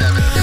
Instagram.